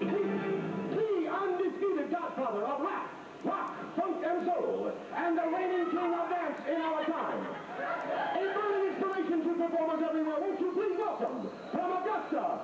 The undisputed godfather of rap, rock, funk, and soul, and the reigning king of dance in our time. A burning inspiration to performers everywhere. Won't you please welcome, from Augusta,